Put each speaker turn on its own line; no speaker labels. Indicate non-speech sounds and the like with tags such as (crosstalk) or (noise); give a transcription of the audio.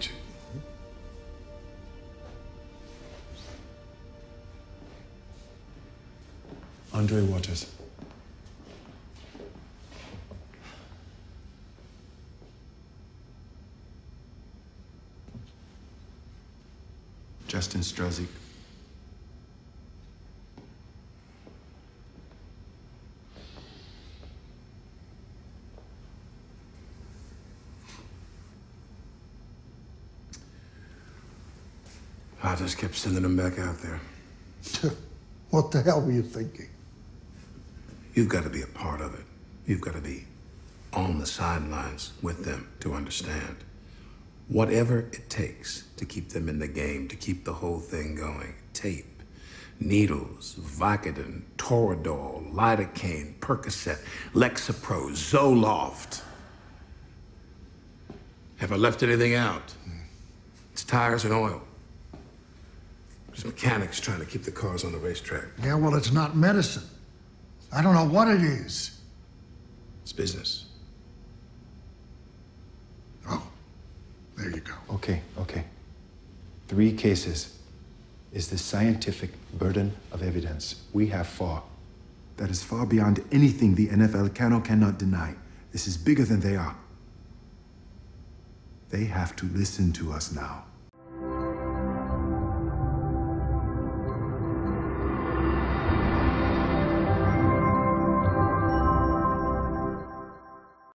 meet.
Andre Waters. Justin Strzelczyk.
I just kept sending them back out there. (laughs)
What the hell were you thinking?
You've got to be a part of it. You've got to be on the sidelines with them to understand. Whatever it takes to keep them in the game, to keep the whole thing going. Tape, needles, Vicodin, Toradol, lidocaine, Percocet, Lexapro, Zoloft. Have I left anything out? It's tires and oil. Just mechanics trying to keep the cars on the racetrack.
Yeah, well, it's not medicine. I don't know what it is.
It's business.
Oh, there you go.
Okay, okay. Three cases is the scientific burden of evidence. We have four.
That is far beyond anything the NFL can or cannot deny. This is bigger than they are. They have to listen to us now.